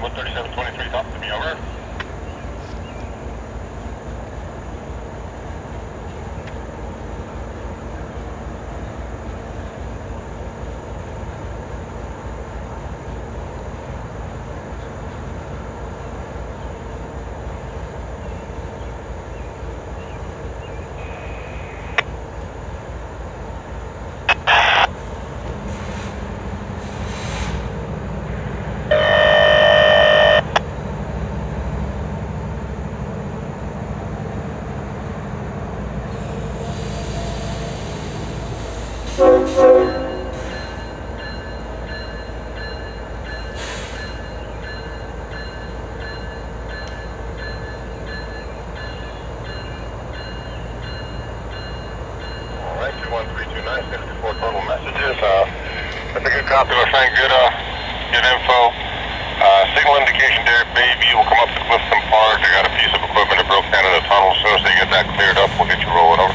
13720. Uh, Park. Uh, uh, they got a piece of equipment that broke down in the tunnel. As soon as they get that cleared up, we'll get you rolling over.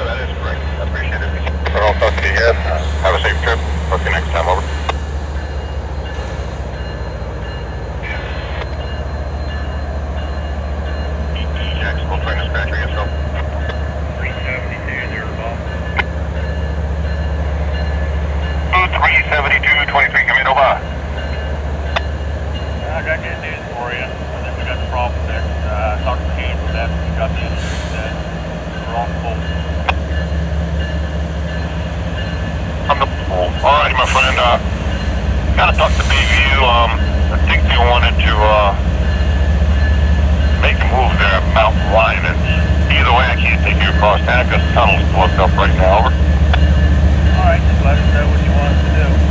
That is great. I appreciate it. I'll talk to you again. Have a safe trip. Talk to you next time. Over. Jacksonville train dispatcher, yes, sir. 372 there, Bob. 372, 23, come in, over. I got good news for you. I think we got the problem there. Uh, I talked to Kane from that. We got the issue today. We're on full. I'm the Alrighty, my friend. Uh, gotta talk to Bayview. Um, I think they wanted to, uh, make a move there at Mount Winans. Either way, I can't take you across town because the tunnel's blocked up right now. Over. All right, just let us know what you want us to do.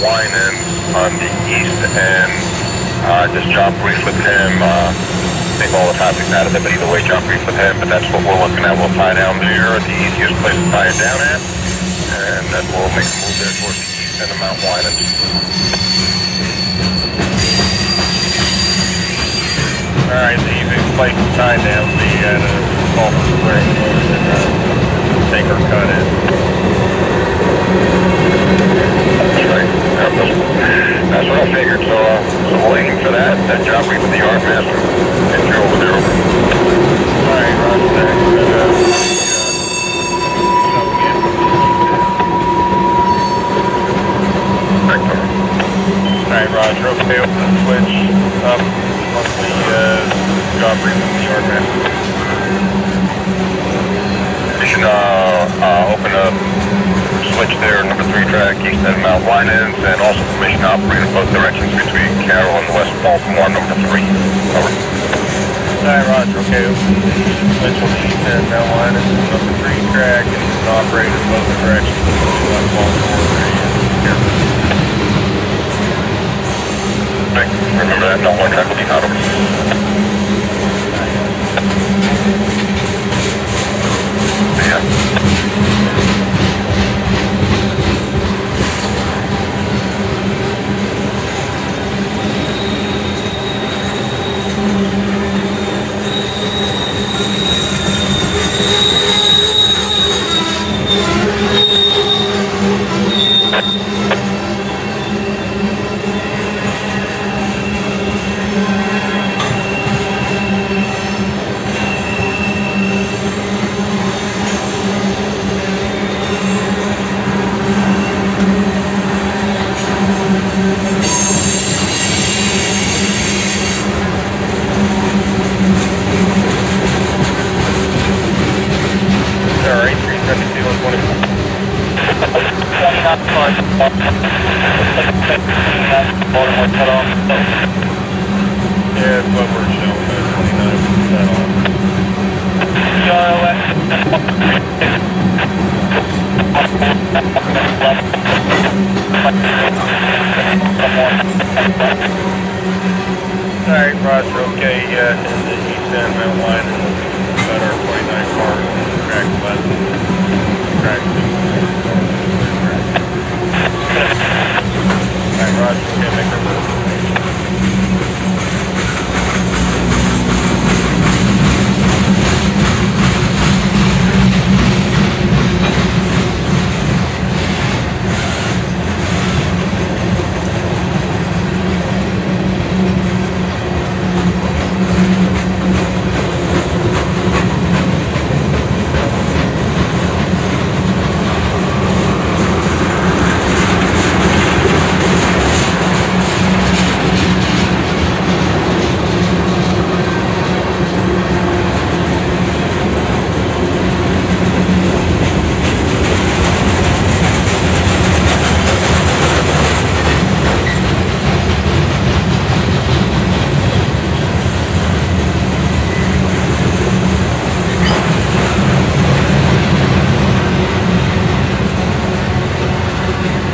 Winan on the east end. Uh, just job brief with him. Uh, take all the traffic out of it, but either way, job brief with him. But that's what we're looking at. We'll tie down there at the easiest place to tie it down at. And then we'll make a move there towards the east end of Mount Winan. All right, the easiest place to tie down the uh, sulfur spring and uh, take our cut in. That's right. That was- That's what I figured. So that job brief with the yard master. And you're over there. Roger that. Uh, so Thanks, sir. Alright, roger, okay, open the switch up on the, uh, job brief with the yard master. You should uh, uh, open up switch there, number three track, east end Mount Winans, and also permission to operate in both directions between Carroll and West Baltimore, number three. Over. Alright, roger, okay, on east end, Mount Winans, number three track, and you can operate in both directions between West Baltimore and Carroll. Remember that, no one track will be hot over. Amen.